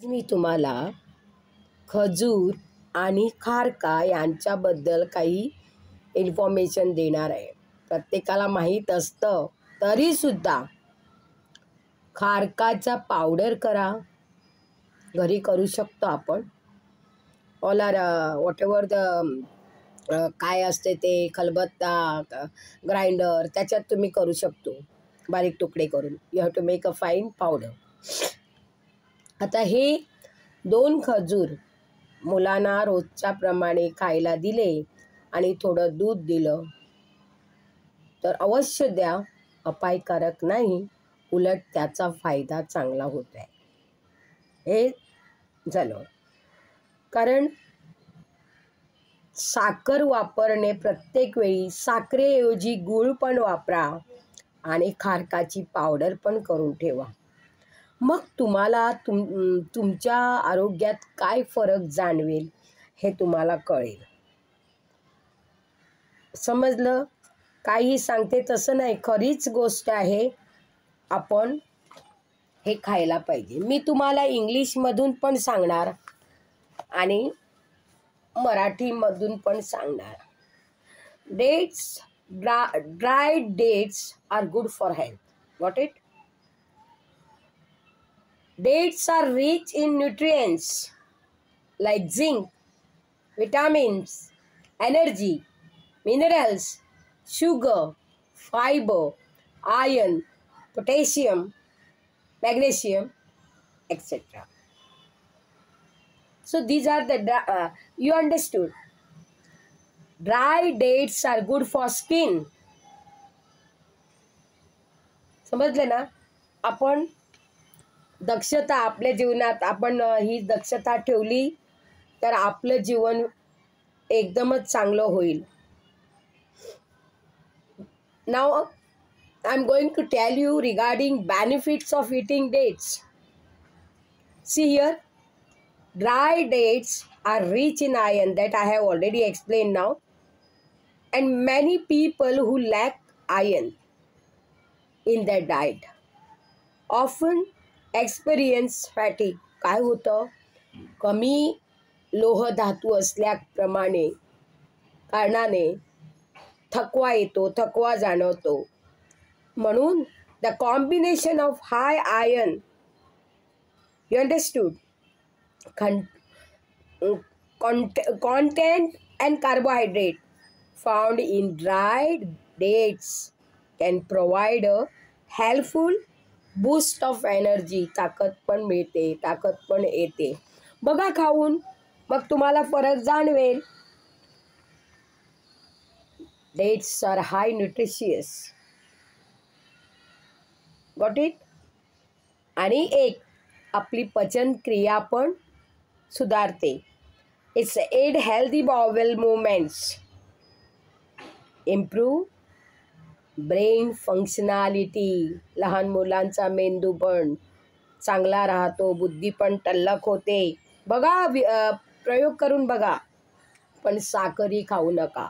आज मी तुम्हाला खजूर आणि खारका यांच्याबद्दल काही इन्फॉर्मेशन देणार आहे. प्रत्येकाला माहीत असतं तरीसुद्धा खारकाचा पावडर करा. घरी करू शकतो आपण. All are whatever the काय असते ते खलबत्ता ग्राइंडर त्याच्यात तुम्ही करू शकतो. बारीक तुकडे करून. You have to make a fine powder आता हे दोन खजूर मुलांना रोजच्या प्रमाणे खायला दिले आणि थोडं दूध दिलं. तर अवश्य द्या अपायकारक नाही उलट त्याचा फायदा चांगला होत आहे हे झालं. कारण साखर वापरणे प्रत्येक वेळी साखरेऐवजी गूळ पण वापरा आणि खारकाची पावडर पण करून ठेवा. मग तुम्हाला तुम तुमच्या आरोग्यात काय फरक जाणवेल हे तुम्हाला कळेल. समजलं? काही सांगते तसं नाही. खरीच गोष्ट आहे आपण हे खायला पाहिजे. मी तुम्हाला इंग्लिशमधून पण सांगणार आणि मराठीमधून पण सांगणार. Dates draw dry dates are good for health what it Dates are rich in nutrients like zinc, vitamins, energy, minerals, sugar, fiber, iron, potassium, magnesium, etc. So these are the, uh, you understood. Dry dates are good for skin. समजलं ना आपण दक्षता आपल्या जीवनात आपण ही दक्षता ठेवली तर आपलं जीवन एकदमच चांगलं होईल. Now I am going to tell you regarding benefits of eating dates see here dry dates are rich in iron that I have already explain now and many people who lack iron in that diet often experience काय होतं? कमी लोह धातू असल्याप्रमाणे कारणाने थकवा येतो थकवा जाणवतो. म्हणून the combination of high iron you understood खं content and carbohydrate found in dried dates can provide a helpful boost of energy ताकद पण मिळते ताकद पण येते. बघा खाऊन मग तुम्हाला फरक जाणवेल. Dates are high nutritious got it आणि एक आपली पचनक्रिया पण सुधारते. It's aid healthy bowel movements improve brain functionality लहान मुलांचा मेंदू पण चांगला राहतो बुद्धी पण टल्लक होते. बघा प्रयोग करून बघा पण साखरी खाऊ नका.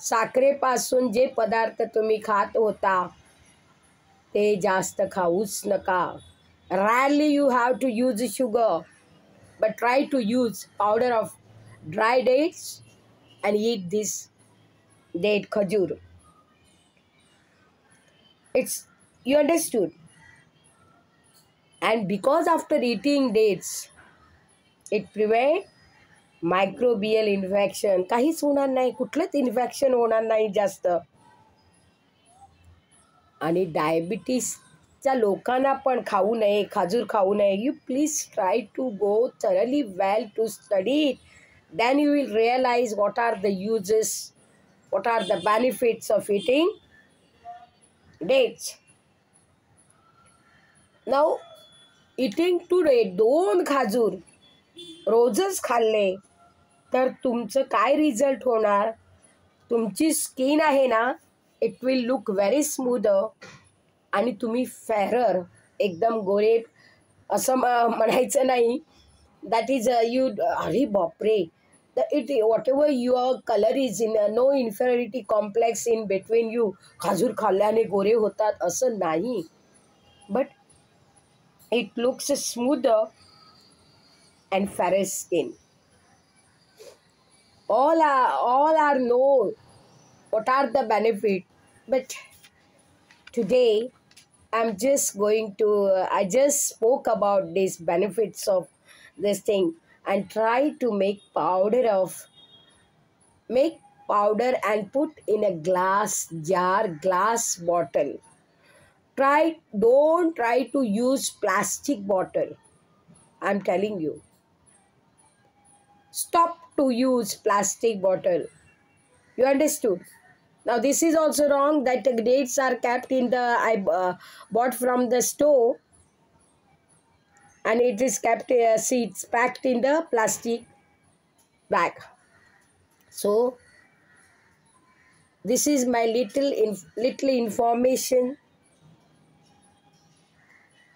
साखरेपासून जे पदार्थ तुम्ही खात होता ते जास्त खाऊच नका. Rarely you have to use sugar but try to use powder of dry dates and eat this date खजूर it's you understood and because after eating dates it prevent microbial infection काहीच होणार नाही कुठलंच इन्फेक्शन होणार नाही जास्त आणि डायबिटीसच्या लोकांना पण खाऊ नये खाजूर खाऊ नये you please try to go thoroughly well to study it then you will realise what are the uses what are the benefits of eating dates now eating today दोन खाजूर. रोजच खाल्ले. तर तुमचं काय रिझल्ट होणार? तुमची स्किन आहे ना it will look very smooth आणि तुम्ही फेरर एकदम गोरे असं म्हणायचं नाही. दॅट इज यू अरे बापरे. the it whatever your color is in no inferiority complex in between you खजूर खाल्ल्याने गोरे होतात असं नाही but it looks smoother and fairer skin all are all are know what are the benefit but today i'm just going to uh, i just spoke about these benefits of this thing and try to make powder of make powder and put in a glass jar glass bottle. Try don't try to use plastic bottle. I'm telling you. Stop to use plastic bottle. You understood? Now this is also wrong that the dates are kept in the i uh, bought from the store and it is kept uh, seeds packed in the plastic bag. So this is my little inf- little information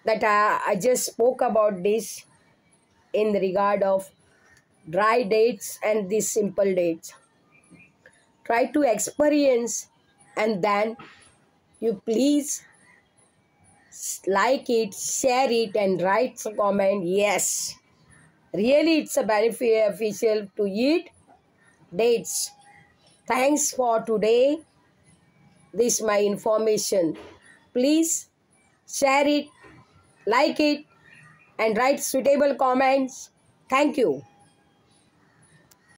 that I, I just spoke about this in regard of dry dates and these simple dates. Try to experience and then you please like it share it and write a comment. Yes. Really it's a beneficial to eat dates. Thanks for today. This my information. Please share it like it and write suitable comments. Thank you